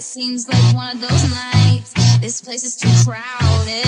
Seems like one of those nights. This place is too crowded.